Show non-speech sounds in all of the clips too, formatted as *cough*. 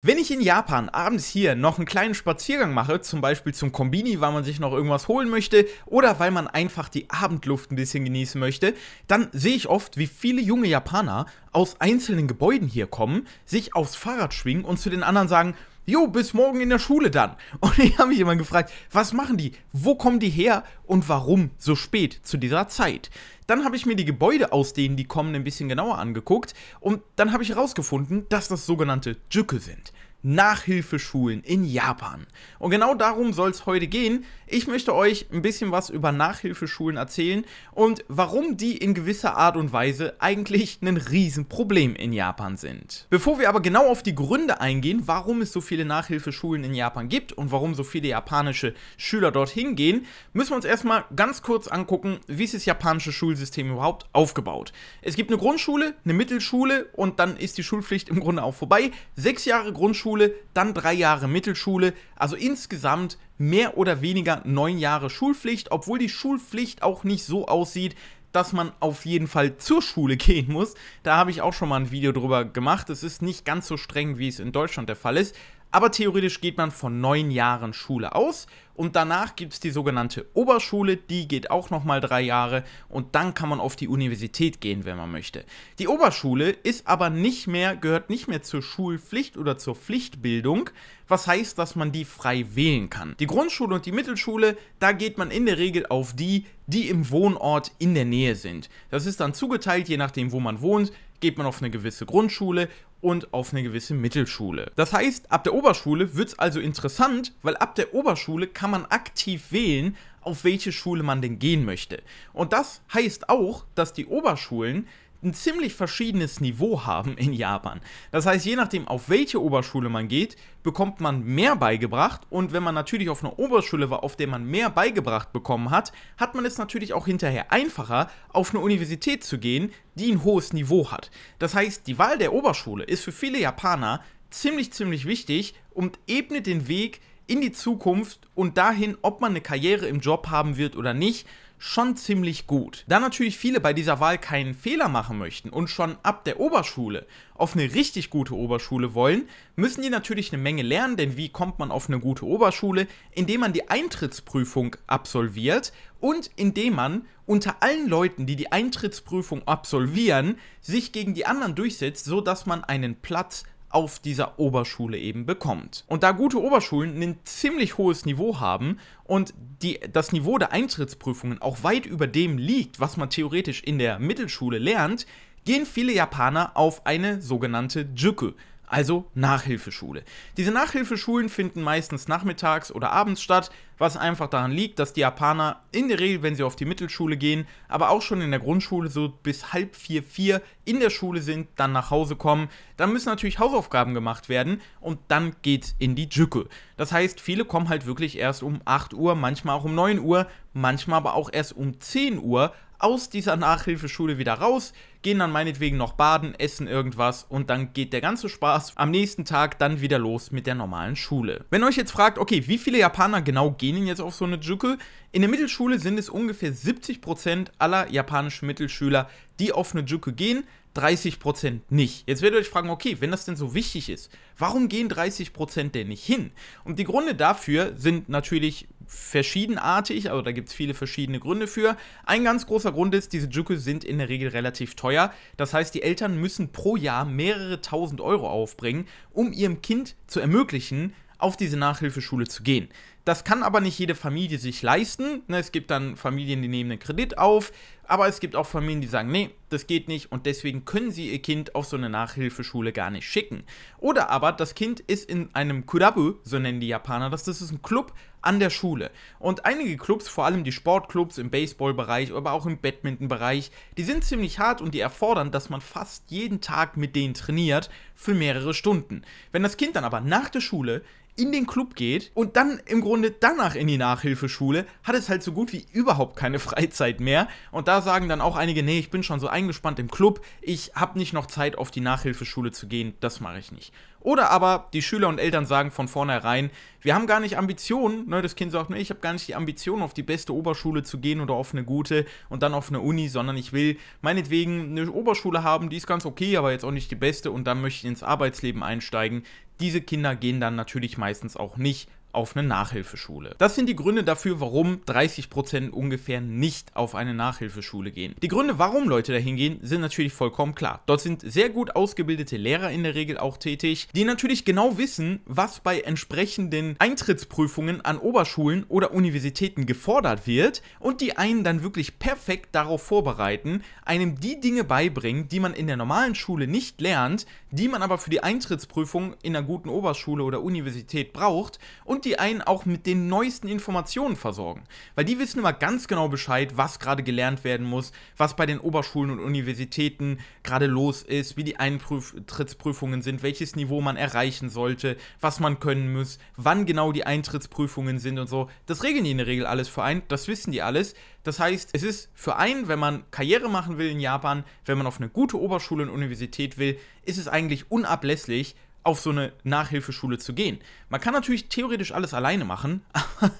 Wenn ich in Japan abends hier noch einen kleinen Spaziergang mache, zum Beispiel zum Kombini, weil man sich noch irgendwas holen möchte oder weil man einfach die Abendluft ein bisschen genießen möchte, dann sehe ich oft, wie viele junge Japaner aus einzelnen Gebäuden hier kommen, sich aufs Fahrrad schwingen und zu den anderen sagen, Jo, bis morgen in der Schule dann. *laughs* Und ich habe mich immer gefragt, was machen die? Wo kommen die her? Und warum so spät zu dieser Zeit? Dann habe ich mir die Gebäude, aus denen die kommen, ein bisschen genauer angeguckt und dann habe ich herausgefunden, dass das sogenannte Juke sind. Nachhilfeschulen in Japan. Und genau darum soll es heute gehen. Ich möchte euch ein bisschen was über Nachhilfeschulen erzählen und warum die in gewisser Art und Weise eigentlich ein Riesenproblem in Japan sind. Bevor wir aber genau auf die Gründe eingehen, warum es so viele Nachhilfeschulen in Japan gibt und warum so viele japanische Schüler dorthin gehen, müssen wir uns erstmal ganz kurz angucken, wie ist das japanische Schulsystem überhaupt aufgebaut. Es gibt eine Grundschule, eine Mittelschule und dann ist die Schulpflicht im Grunde auch vorbei. Sechs Jahre Grundschule Grundschule, dann drei Jahre Mittelschule, also insgesamt mehr oder weniger neun Jahre Schulpflicht, obwohl die Schulpflicht auch nicht so aussieht, dass man auf jeden Fall zur Schule *laughs* gehen muss. Da habe ich auch schon mal ein Video drüber gemacht. Es ist nicht ganz so streng, wie es in Deutschland der Fall ist. Aber theoretisch geht man von neun Jahren Schule aus und danach gibt es die sogenannte Oberschule, die geht auch nochmal drei Jahre und dann kann man auf die Universität gehen, wenn man möchte. Die Oberschule ist aber nicht mehr, gehört nicht mehr zur Schulpflicht oder zur Pflichtbildung, was heißt, dass man die frei wählen kann. Die Grundschule und die Mittelschule, da geht man in der Regel auf die, die im Wohnort in der Nähe sind. Das ist dann zugeteilt, je nachdem, wo man wohnt geht man auf eine gewisse Grundschule und auf eine gewisse Mittelschule. Das heißt, ab der Oberschule wird es also interessant, weil ab der Oberschule kann man aktiv wählen, auf welche Schule man denn gehen möchte. Und das heißt auch, dass die Oberschulen ein ziemlich verschiedenes Niveau haben in Japan. Das heißt, je nachdem, auf welche Oberschule man geht, bekommt man mehr beigebracht. Und wenn man natürlich auf einer Oberschule war, auf der man mehr beigebracht bekommen hat, hat man es natürlich auch hinterher einfacher, auf eine Universität zu gehen, die ein hohes Niveau hat. Das heißt, die Wahl der Oberschule ist für viele Japaner ziemlich, ziemlich wichtig und ebnet den Weg in die Zukunft und dahin, ob man eine Karriere im Job haben wird oder nicht schon ziemlich gut. Da natürlich viele bei dieser Wahl keinen Fehler machen möchten und schon ab der Oberschule auf eine richtig gute Oberschule wollen, müssen die natürlich eine Menge lernen, denn wie kommt man auf eine gute Oberschule? Indem man die Eintrittsprüfung absolviert und indem man unter allen Leuten, die die Eintrittsprüfung absolvieren, sich gegen die anderen durchsetzt, sodass man einen Platz auf dieser Oberschule eben bekommt. Und da gute Oberschulen ein ziemlich hohes Niveau haben und die, das Niveau der Eintrittsprüfungen auch weit über dem liegt, was man theoretisch in der Mittelschule lernt, gehen viele Japaner auf eine sogenannte Juku, also Nachhilfeschule. Diese Nachhilfeschulen finden meistens nachmittags oder abends statt, was einfach daran liegt, dass die Japaner in der Regel, wenn sie auf die Mittelschule gehen, aber auch schon in der Grundschule so bis halb vier, vier in der Schule sind, dann nach Hause kommen. Dann müssen natürlich Hausaufgaben gemacht werden und dann geht's in die Juke. Das heißt, viele kommen halt wirklich erst um 8 Uhr, manchmal auch um 9 Uhr, manchmal aber auch erst um 10 Uhr aus dieser Nachhilfeschule wieder raus, gehen dann meinetwegen noch baden, essen irgendwas und dann geht der ganze Spaß am nächsten Tag dann wieder los mit der normalen Schule. Wenn euch jetzt fragt, okay, wie viele Japaner genau gehen jetzt auf so eine Juke? In der Mittelschule sind es ungefähr 70% aller japanischen Mittelschüler, die auf eine Juke gehen. 30% nicht. Jetzt werdet ihr euch fragen, okay, wenn das denn so wichtig ist, warum gehen 30% denn nicht hin? Und die Gründe dafür sind natürlich verschiedenartig, also da gibt es viele verschiedene Gründe für. Ein ganz großer Grund ist, diese Juku sind in der Regel relativ teuer. Das heißt, die Eltern müssen pro Jahr mehrere tausend Euro aufbringen, um ihrem Kind zu ermöglichen, auf diese Nachhilfeschule zu gehen. Das kann aber nicht jede Familie sich leisten. Ne, es gibt dann Familien, die nehmen einen Kredit auf, aber es gibt auch Familien, die sagen, nee, das geht nicht und deswegen können sie ihr Kind auf so eine Nachhilfeschule gar nicht schicken. Oder aber das Kind ist in einem Kurabu, so nennen die Japaner das, das ist ein Club an der Schule. Und einige Clubs, vor allem die Sportclubs im Baseballbereich, aber auch im Badmintonbereich, die sind ziemlich hart und die erfordern, dass man fast jeden Tag mit denen trainiert für mehrere Stunden. Wenn das Kind dann aber nach der Schule in den Club geht und dann im Grunde Runde danach in die Nachhilfeschule, hat es halt so gut wie überhaupt keine *laughs* Freizeit mehr. Und da sagen dann auch einige, nee, ich bin schon so eingespannt im Club, ich habe nicht noch Zeit auf die Nachhilfeschule zu gehen, das mache ich nicht. Oder aber die Schüler und Eltern sagen von vornherein, wir haben gar nicht Ambitionen, ne, das Kind sagt, nee, ich habe gar nicht die Ambition, auf die beste Oberschule zu gehen oder auf eine gute und dann auf eine Uni, sondern ich will meinetwegen eine Oberschule haben, die ist ganz okay, aber jetzt auch nicht die beste und dann möchte ich ins Arbeitsleben einsteigen. Diese Kinder gehen dann natürlich meistens auch nicht auf eine Nachhilfeschule. Das sind die Gründe dafür, warum 30% ungefähr nicht auf eine Nachhilfeschule gehen. Die Gründe, warum Leute dahin gehen, sind natürlich vollkommen klar. Dort sind sehr gut ausgebildete Lehrer in der Regel auch tätig, die natürlich genau wissen, was bei entsprechenden Eintrittsprüfungen an Oberschulen oder Universitäten gefordert wird und die einen dann wirklich perfekt darauf vorbereiten, einem die Dinge beibringen, die man in der normalen Schule nicht lernt, die man aber für die Eintrittsprüfung in einer guten Oberschule oder Universität braucht und die einen auch mit den neuesten Informationen versorgen. Weil die wissen immer ganz genau Bescheid, was gerade gelernt werden muss, was bei den Oberschulen und Universitäten gerade los ist, wie die Eintrittsprüfungen sind, welches Niveau man erreichen sollte, was man können muss, wann genau die Eintrittsprüfungen sind und so. Das regeln die in der Regel alles für einen, das wissen die alles. Das heißt, es ist für einen, wenn man Karriere machen will in Japan, wenn man auf eine gute Oberschule und Universität will, ist es eigentlich unablässig, auf so eine Nachhilfeschule zu gehen. Man kann natürlich theoretisch alles alleine machen, *laughs* aber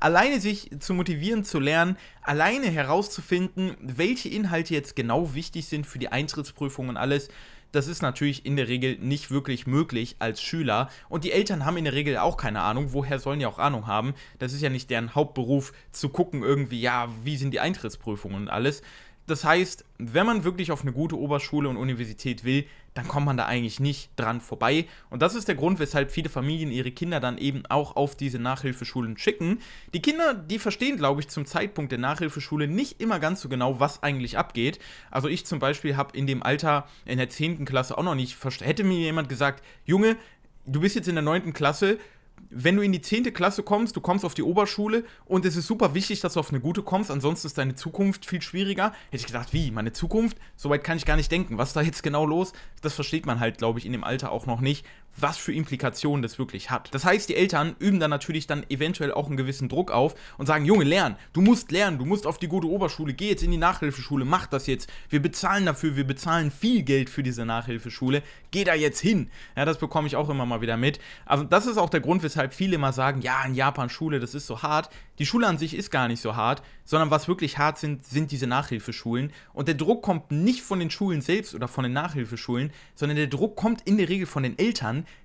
alleine sich zu motivieren, zu lernen, alleine herauszufinden, welche Inhalte jetzt genau wichtig sind für die Eintrittsprüfung und alles, das ist natürlich in der Regel nicht wirklich möglich als Schüler. Und die Eltern haben in der Regel auch keine Ahnung. Woher sollen die auch Ahnung haben? Das ist ja nicht deren Hauptberuf, zu gucken irgendwie, ja, wie sind die Eintrittsprüfungen und alles. Das heißt, wenn man wirklich auf eine gute Oberschule und Universität will, dann kommt man da eigentlich nicht dran vorbei. Und das ist der Grund, weshalb viele Familien ihre Kinder dann eben auch auf diese Nachhilfeschulen schicken. Die Kinder, die verstehen, glaube ich, zum Zeitpunkt der Nachhilfeschule nicht immer ganz so genau, was eigentlich abgeht. Also ich zum Beispiel habe in dem Alter in der 10. Klasse auch noch nicht verstanden. Hätte mir jemand gesagt, Junge, du bist jetzt in der 9. Klasse, wenn du in die 10. Klasse kommst, du kommst auf die Oberschule und es ist super wichtig, dass du auf eine gute kommst, ansonsten ist deine Zukunft viel schwieriger. Hätte ich gedacht, wie, meine Zukunft? Soweit kann ich gar nicht denken. Was ist da jetzt genau los? Das versteht man halt, glaube ich, in dem Alter auch noch nicht, was für Implikationen das wirklich hat. Das heißt, die Eltern üben dann natürlich dann eventuell auch einen gewissen Druck auf und sagen, Junge, lern, du musst lernen, du musst auf die gute Oberschule, geh jetzt in die Nachhilfeschule, mach das jetzt. Wir bezahlen dafür, wir bezahlen viel Geld für diese Nachhilfeschule, geh da jetzt hin. Ja, das bekomme ich auch immer mal wieder mit. Also das ist auch der Grund, weshalb viele immer sagen, ja, in Japan Schule, das ist so hart. Die Schule an sich ist gar nicht so hart, sondern was wirklich hart sind, sind diese Nachhilfeschulen. Und der Druck kommt nicht von den Schulen selbst oder von den Nachhilfeschulen, sondern der Druck kommt in der Regel von den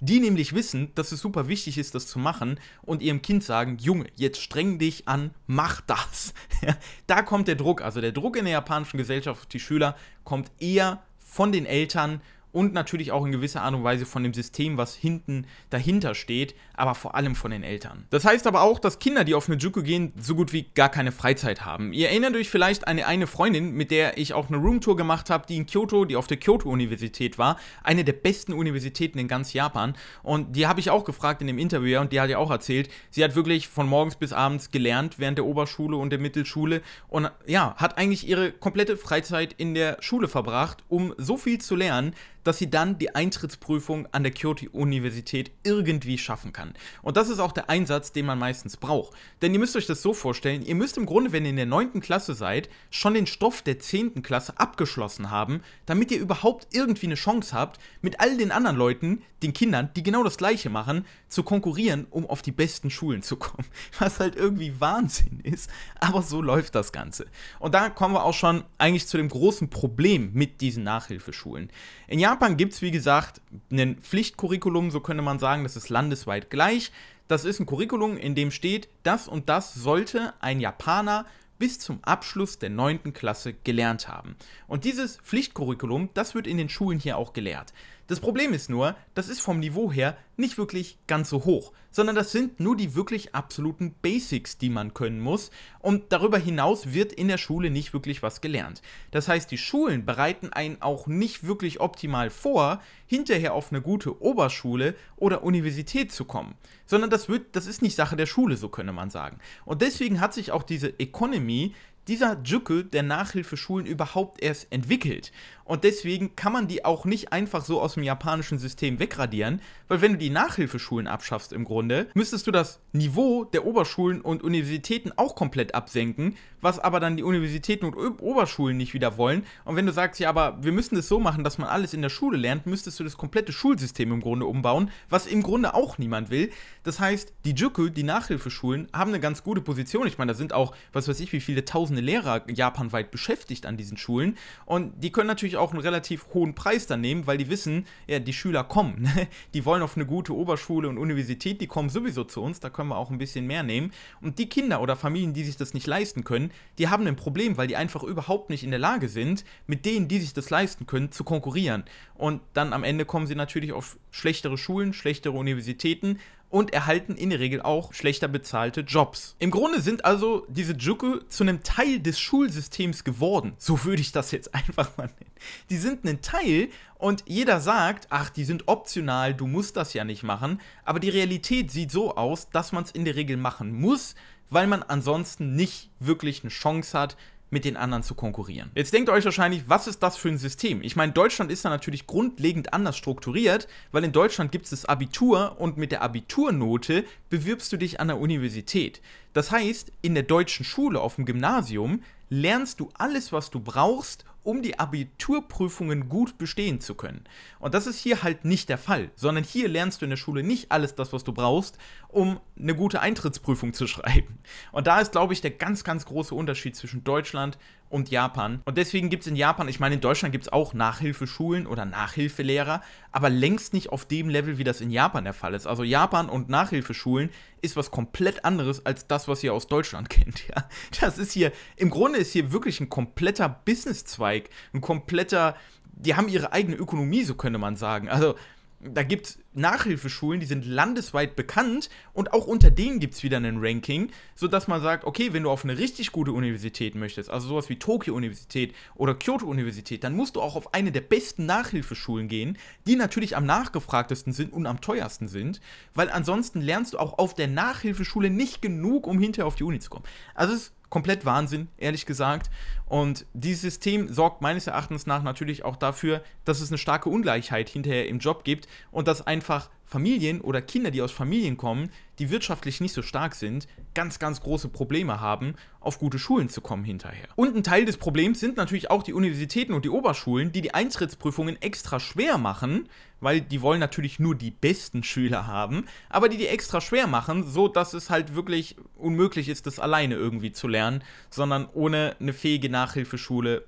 Die nämlich wissen, dass es super wichtig ist, das zu machen und ihrem Kind sagen, Junge, jetzt streng dich an, mach das. *laughs* da kommt der Druck, also der Druck in der japanischen Gesellschaft auf die Schüler kommt eher von den Eltern und natürlich auch in gewisser Art und Weise von dem System, was hinten dahinter steht, aber vor allem von den Eltern. Das heißt aber auch, dass Kinder, die auf eine Juku gehen, so gut wie gar keine Freizeit haben. Ihr erinnert euch vielleicht an eine, Freundin, mit der ich auch eine Roomtour gemacht habe, die in Kyoto, die auf der Kyoto-Universität war, eine der besten Universitäten in ganz Japan. Und die habe ich auch gefragt in dem Interview und die hat ja auch erzählt, sie hat wirklich von morgens bis abends gelernt während der Oberschule und der Mittelschule und ja, hat eigentlich ihre komplette Freizeit in der Schule verbracht, um so viel zu lernen, dass sie dann die Eintrittsprüfung an der Kyoto-Universität irgendwie schaffen kann. Und das ist auch der Einsatz, den man meistens braucht. Denn ihr müsst euch das so vorstellen, ihr müsst im Grunde, wenn ihr in der 9. Klasse seid, schon den Stoff der 10. Klasse abgeschlossen haben, damit ihr überhaupt irgendwie eine Chance habt, mit all den anderen Leuten, den Kindern, die genau das gleiche machen, zu konkurrieren, um auf die besten Schulen zu kommen. *laughs* Was halt irgendwie Wahnsinn ist, aber so läuft das Ganze. Und da kommen wir auch schon eigentlich zu dem großen Problem mit diesen Nachhilfeschulen. In Japan gibt es, wie gesagt, ein Pflichtcurriculum, so könnte man sagen, das ist landesweit gleich. Das ist ein Curriculum, in dem steht, das und das sollte ein Japaner bis zum Abschluss der 9. Klasse gelernt haben. Und dieses Pflichtcurriculum, das wird in den Schulen hier auch gelehrt. Das Problem ist nur, das ist vom Niveau her nicht wirklich ganz so hoch, sondern das sind nur die wirklich absoluten Basics, die man können muss und darüber hinaus wird in der Schule nicht wirklich was gelernt. Das heißt, die Schulen bereiten einen auch nicht wirklich optimal vor, hinterher auf eine gute Oberschule oder Universität zu kommen, sondern das wird das ist nicht Sache der Schule, so könnte man sagen. Und deswegen hat sich auch diese Economy dieser Juku der Nachhilfeschulen überhaupt erst entwickelt. Und deswegen kann man die auch nicht einfach so aus dem japanischen System wegradieren, weil wenn du die Nachhilfeschulen abschaffst im Grunde, müsstest du das Niveau der Oberschulen und Universitäten auch komplett absenken, was aber dann die Universitäten und Oberschulen nicht wieder wollen. Und wenn du sagst, ja, aber wir müssen es so machen, dass man alles in der Schule lernt, müsstest du das komplette Schulsystem im Grunde umbauen, was im Grunde auch niemand will. Das heißt, die Juku, die Nachhilfeschulen, haben eine ganz gute Position. Ich meine, da sind auch, was weiß ich, wie viele tausende Lehrer japanweit beschäftigt an diesen Schulen. Und die können natürlich auch einen relativ hohen Preis dann nehmen, weil die wissen, ja, die Schüler kommen. *laughs* Ne? Die wollen auf eine gute Oberschule und Universität, die kommen sowieso zu uns, da können wir auch ein bisschen mehr nehmen. Und die Kinder oder Familien, die sich das nicht leisten können, die haben ein Problem, weil die einfach überhaupt nicht in der Lage sind, mit denen, die sich das leisten können, zu konkurrieren. Und dann am Ende kommen sie natürlich auf schlechtere Schulen, schlechtere Universitäten und erhalten in der Regel auch schlechter bezahlte Jobs. Im Grunde sind also diese Juku zu einem Teil des Schulsystems geworden. So würde ich das jetzt *laughs* einfach mal nennen. Die sind ein Teil und jeder sagt, ach, die sind optional, du musst das ja nicht machen. Aber die Realität sieht so aus, dass man es in der Regel machen muss, weil man ansonsten nicht wirklich eine Chance hat, mit den anderen zu konkurrieren. Jetzt denkt ihr euch wahrscheinlich, was ist das für ein System? Ich meine, Deutschland ist da natürlich grundlegend anders strukturiert, weil in Deutschland gibt es das Abitur und mit der Abiturnote bewirbst du dich an der Universität. Das heißt, in der deutschen Schule auf dem Gymnasium lernst du alles, was du brauchst, um die Abiturprüfungen gut bestehen zu können. Und das ist hier halt nicht der Fall, sondern hier lernst du in der Schule nicht alles das, was du brauchst, um eine gute Eintrittsprüfung zu *laughs* schreiben. Und da ist, glaube ich, der ganz, ganz große Unterschied zwischen Deutschland und Japan. Und deswegen gibt es in Japan, ich meine, in Deutschland gibt es auch Nachhilfeschulen oder Nachhilfelehrer, aber längst nicht auf dem Level, wie das in Japan der Fall ist. Also Japan und Nachhilfeschulen ist was komplett anderes als das, was ihr aus Deutschland *laughs* kennt. Ja? Das ist hier, im Grunde ist hier wirklich ein kompletter Businesszweig, ein kompletter, die haben ihre eigene Ökonomie, so könnte man sagen. Also da gibt es Nachhilfeschulen, die sind landesweit bekannt und auch unter denen gibt es wieder ein Ranking, sodass man sagt, okay, wenn du auf eine richtig gute Universität möchtest, also sowas wie Tokio-Universität oder Kyoto-Universität, dann musst du auch auf eine der besten Nachhilfeschulen gehen, die natürlich am nachgefragtesten sind und am teuersten sind, weil ansonsten lernst du auch auf der Nachhilfeschule nicht genug, um hinterher auf die Uni zu kommen. Also es ist komplett Wahnsinn, ehrlich gesagt. Und dieses System sorgt meines Erachtens nach natürlich auch dafür, dass es eine starke Ungleichheit hinterher im Job gibt und dass einfach Familien oder Kinder, die aus Familien kommen, die wirtschaftlich nicht so stark sind, ganz, ganz große Probleme haben, auf gute Schulen zu kommen hinterher. Und ein Teil des Problems sind natürlich auch die Universitäten und die Oberschulen, die die Eintrittsprüfungen extra schwer machen, weil die wollen natürlich nur die besten Schüler haben, aber die die extra schwer machen, so dass es halt wirklich unmöglich ist, das alleine irgendwie zu lernen, sondern ohne eine fähige Nachhilfeschule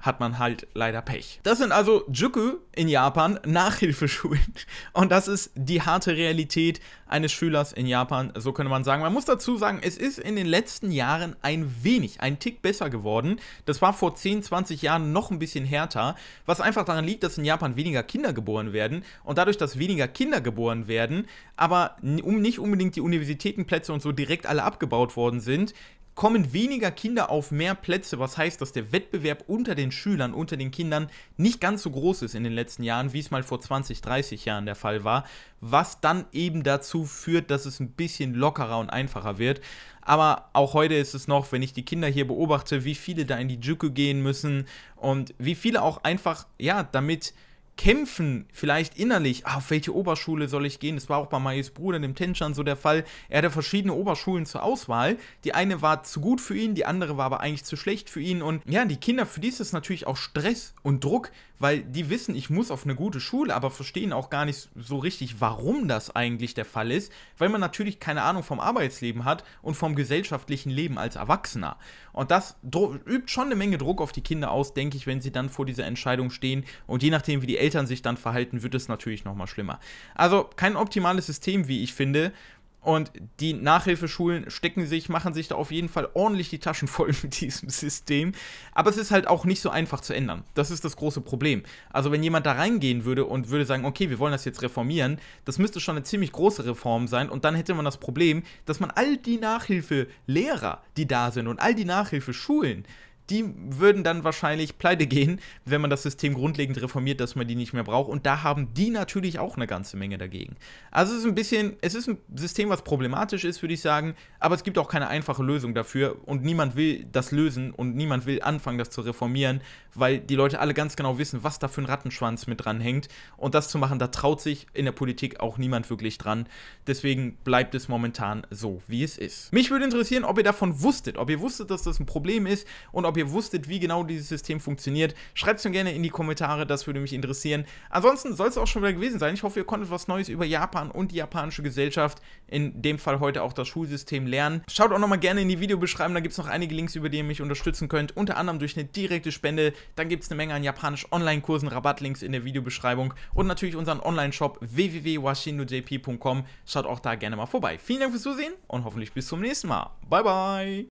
hat man halt leider Pech. Das sind also Juku in Japan, *laughs* Nachhilfeschulen. Und das ist die harte Realität eines Schülers in Japan, so könnte man sagen. Man muss dazu sagen, es ist in den letzten Jahren ein wenig, ein Tick besser geworden. Das war vor 10, 20 Jahren noch ein bisschen härter, was einfach daran liegt, dass in Japan weniger Kinder geboren werden. Und dadurch, dass weniger Kinder geboren werden, aber um nicht unbedingt die Universitätenplätze und so direkt alle abgebaut worden sind, kommen weniger Kinder auf mehr Plätze, was heißt, dass der Wettbewerb unter den Schülern, unter den Kindern nicht ganz so groß ist in den letzten Jahren, wie es mal vor 20, 30 Jahren der Fall war, was dann eben dazu führt, dass es ein bisschen lockerer und einfacher wird. Aber auch heute ist es noch, wenn ich die Kinder hier beobachte, wie viele da in die Juku gehen müssen und wie viele auch einfach, ja, damit kämpfen, vielleicht innerlich, ah, auf welche Oberschule soll ich gehen? Das war auch bei Mayes Bruder, dem Tenchan, so der Fall. Er hatte verschiedene Oberschulen zur Auswahl. Die eine war zu gut für ihn, die andere war aber eigentlich zu schlecht für ihn. Und ja, die Kinder, für die ist es natürlich auch Stress und Druck, weil die wissen, ich muss auf eine gute Schule, aber verstehen auch gar nicht so richtig, warum das eigentlich der Fall ist, weil man natürlich keine Ahnung vom Arbeitsleben hat und vom gesellschaftlichen Leben als Erwachsener. Und das übt schon eine Menge Druck auf die Kinder aus, denke ich, wenn sie dann vor dieser Entscheidung stehen. Und je nachdem, wie die Eltern sich dann verhalten, wird es natürlich nochmal schlimmer. Also kein optimales System, wie ich finde. Und die Nachhilfeschulen stecken sich, machen sich da auf jeden Fall ordentlich die Taschen *laughs* voll mit diesem System. Aber es ist halt auch nicht so einfach zu ändern. Das ist das große Problem. Also wenn jemand da reingehen würde und würde sagen, okay, wir wollen das jetzt reformieren, das müsste schon eine ziemlich große Reform sein. Und dann hätte man das Problem, dass man all die Nachhilfelehrer, die da sind und all die Nachhilfeschulen, die würden dann wahrscheinlich pleite gehen, wenn man das System grundlegend reformiert, dass man die nicht mehr braucht. Und da haben die natürlich auch eine ganze Menge dagegen. Also es ist ein bisschen, es ist ein System, was problematisch ist, würde ich sagen, aber es gibt auch keine einfache Lösung dafür und niemand will das lösen und niemand will anfangen, das zu reformieren, weil die Leute alle ganz genau wissen, was da für ein Rattenschwanz mit dran hängt. Und das zu machen, da traut sich in der Politik auch niemand wirklich dran. Deswegen bleibt es momentan so, wie es ist. Mich würde interessieren, ob ihr davon wusstet, ob ihr wusstet, dass das ein Problem ist und ob ihr wusstet, wie genau dieses System funktioniert. Schreibt es mir gerne in die Kommentare, das würde mich interessieren. Ansonsten soll es auch schon wieder gewesen sein. Ich hoffe, ihr konntet was Neues über Japan und die japanische Gesellschaft, in dem Fall heute auch das Schulsystem, lernen. Schaut auch nochmal gerne in die Videobeschreibung, da gibt es noch einige Links, über die ihr mich unterstützen könnt, unter anderem durch eine direkte Spende. Dann gibt es eine Menge an japanisch Online-Kursen, Rabattlinks in der Videobeschreibung und natürlich unseren Online-Shop www.washinojp.com. Schaut auch da gerne mal vorbei. Vielen Dank fürs Zusehen und hoffentlich bis zum nächsten Mal. Bye, bye!